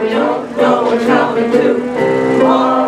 we don't know what's coming to.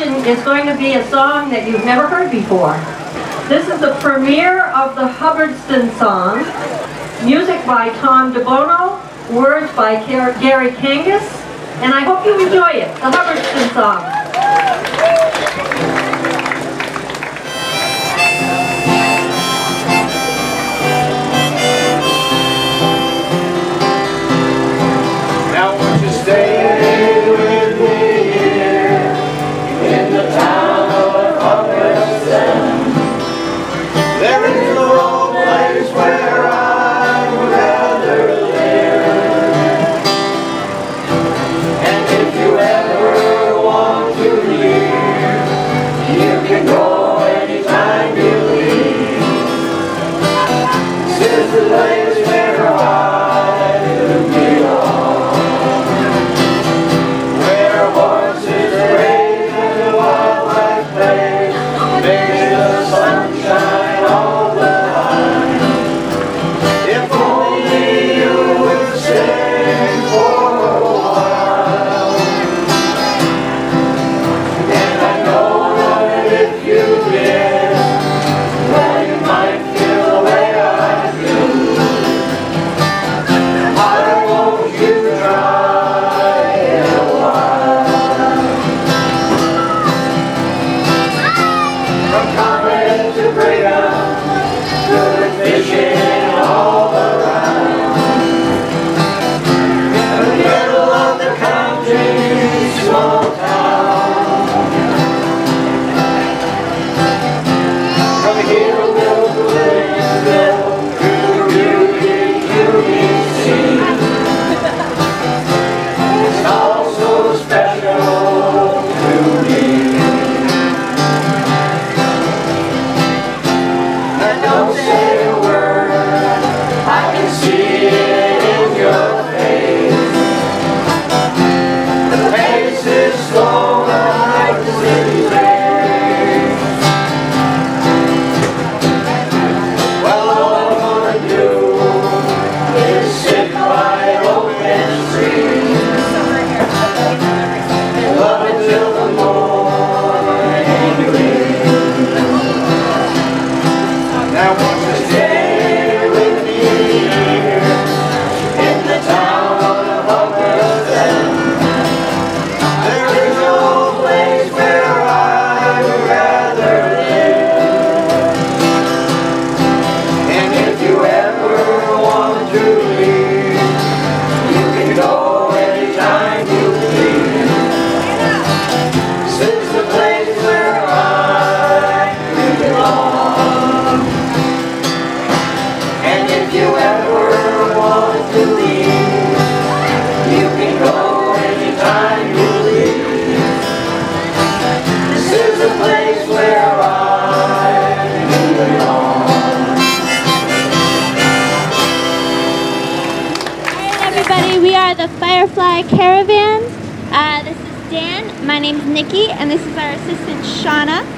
Is going to be a song that you've never heard before. This is the premiere of the Hubbardston song. Music by Tom DeBono, words by Gary Kangas, and I hope you enjoy it, the Hubbardston song. Feel the My name's Nikki, and this is our assistant, Shauna.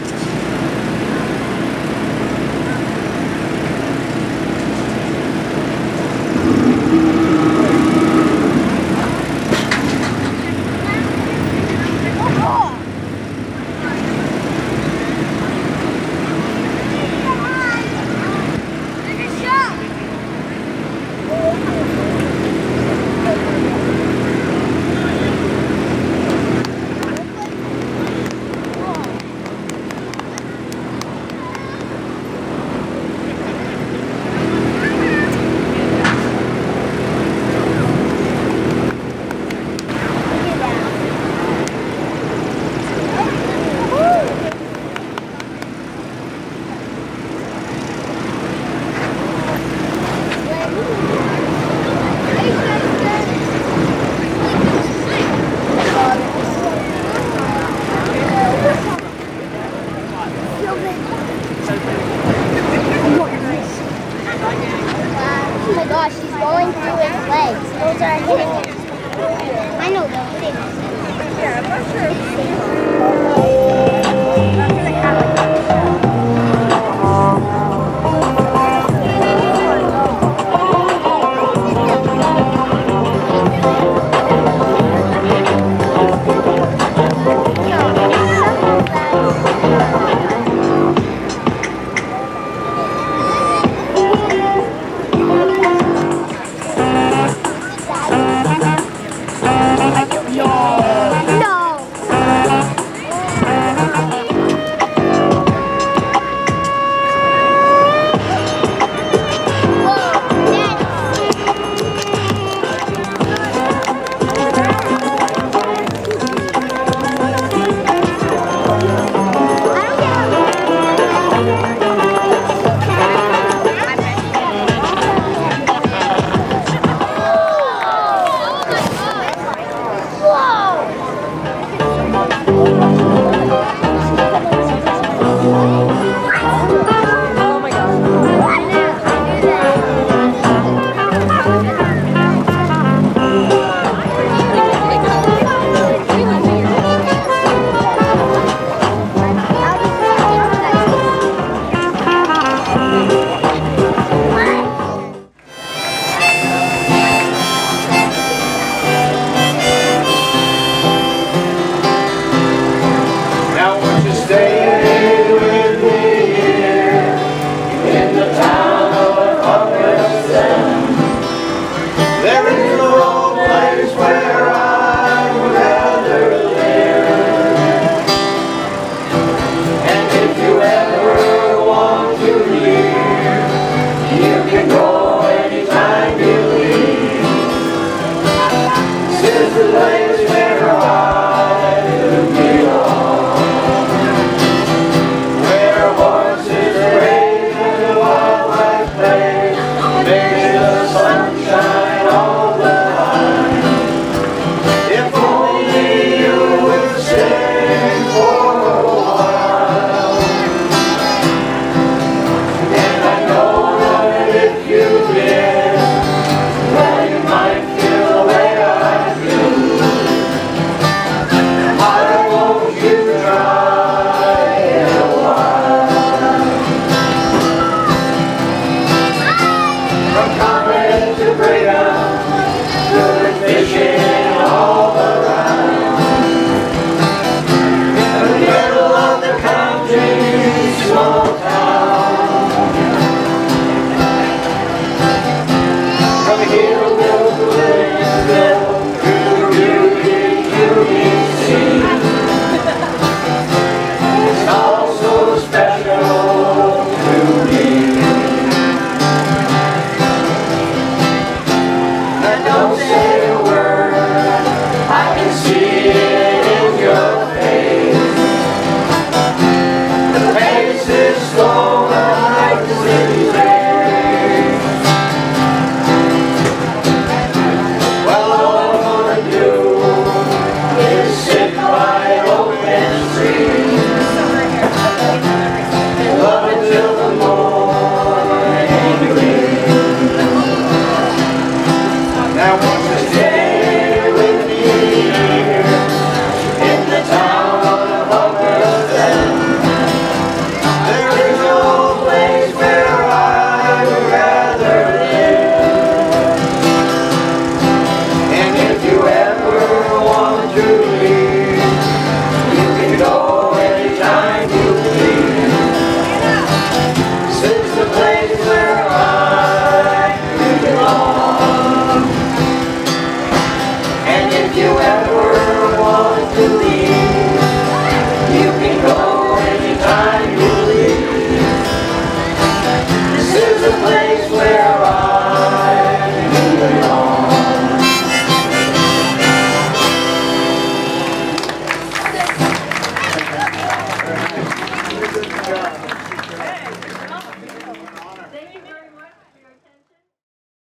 Make the sunshine.